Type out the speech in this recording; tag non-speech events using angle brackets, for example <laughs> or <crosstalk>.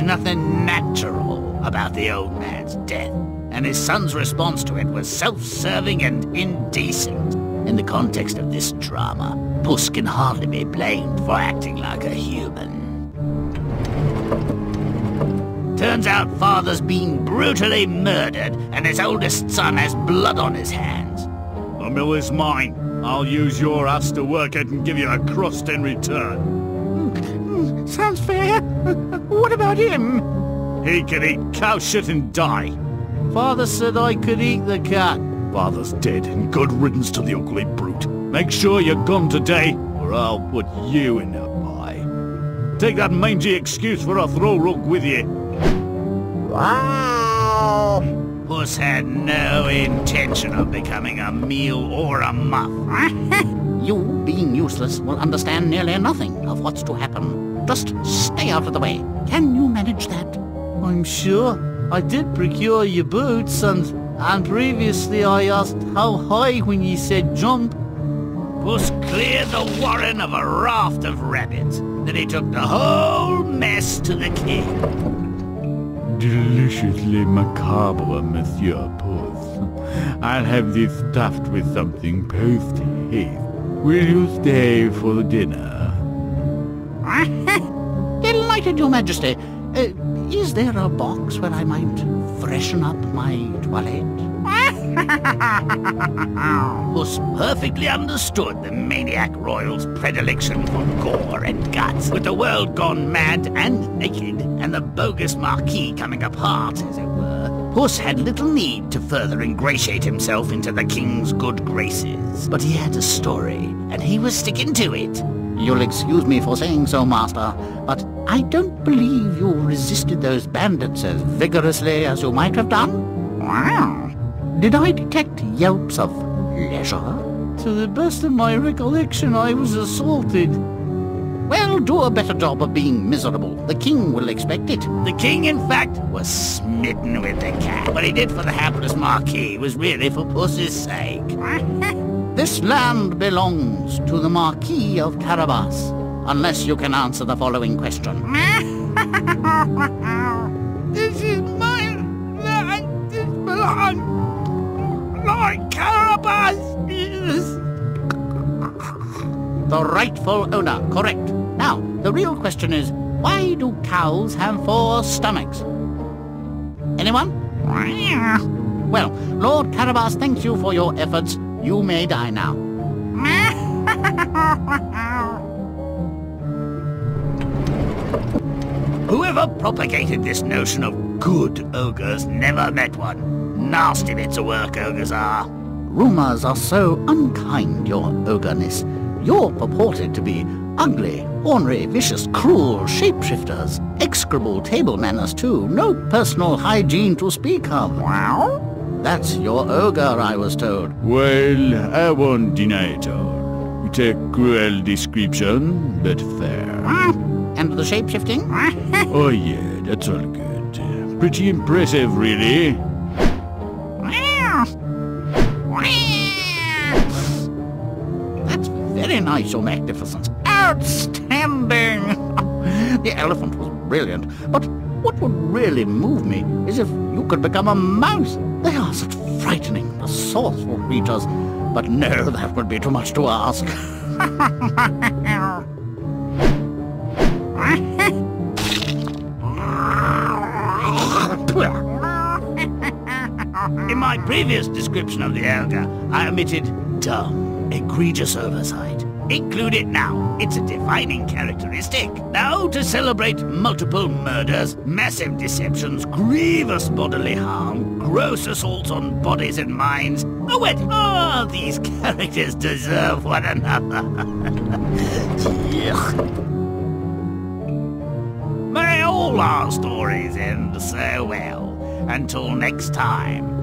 was nothing natural about the old man's death, and his son's response to it was self-serving and indecent. In the context of this drama, Puss can hardly be blamed for acting like a human. Turns out father's been brutally murdered, and his oldest son has blood on his hands. The mill is mine. I'll use your ass to work it and give you a crust in return. Hmm. Hmm. Sounds fair. <laughs> About him? He can eat cow shit and die. Father said I could eat the cat. Father's dead, and good riddance to the ugly brute. Make sure you're gone today, or I'll put you in a pie. Take that mangy excuse for a throw rug with you. Wow! Puss had no intention of becoming a meal or a muff. <laughs> you, being useless, will understand nearly nothing of what's to happen. Just stay out of the way. Can you manage that? I'm sure. I did procure your boots, and, and previously I asked how high when you said jump. Puss cleared the warren of a raft of rabbits. Then he took the whole mess to the king. Deliciously macabre, Monsieur Puss. I'll have this stuffed with something post-haste. Will you stay for the dinner? <laughs> Delighted, Your Majesty. Uh, is there a box where I might freshen up my toilette? <laughs> Puss perfectly understood the maniac royal's predilection for gore and guts, with the world gone mad and naked, and the bogus marquis coming apart, as it were. Puss had little need to further ingratiate himself into the king's good graces, but he had a story, and he was sticking to it. You'll excuse me for saying so, Master, but I don't believe you resisted those bandits as vigorously as you might have done. Wow. Did I detect yelps of leisure? To the best of my recollection, I was assaulted. Well, do a better job of being miserable. The king will expect it. The king, in fact, was smitten with the cat. What he did for the hapless marquis was really for pussy's sake. <laughs> this land belongs to the Marquis of Carabas, unless you can answer the following question. <laughs> This is my land. This belongs. Lord Carabas is... The rightful owner, correct. Now, the real question is, why do cows have four stomachs? Anyone? Well, Lord Carabas thanks you for your efforts. You may die now. <laughs> Whoever propagated this notion of good ogres never met one. Nasty bits of work ogres are. Rumors are so unkind, your ogreness. You're purported to be ugly, ornery, vicious, cruel shapeshifters. Execrable table manners, too. No personal hygiene to speak of. Wow. That's your ogre, I was told. Well, I won't deny it all. It's a cruel description, but fair. And the shapeshifting? <laughs> Oh yeah, that's all good. Pretty impressive, really. Very nice, Your Magnificence. Outstanding! <laughs> the elephant was brilliant, but what would really move me is if you could become a mouse. They are such frightening, resourceful creatures. But no, that would be too much to ask. <laughs> In my previous description of the Elder, I omitted dumb, egregious oversight. Include it now. It's a defining characteristic. Now, to celebrate multiple murders, massive deceptions, grievous bodily harm, gross assaults on bodies and minds. Oh. Oh, these <laughs> characters deserve one another. <laughs> May all our stories end so well. Until next time.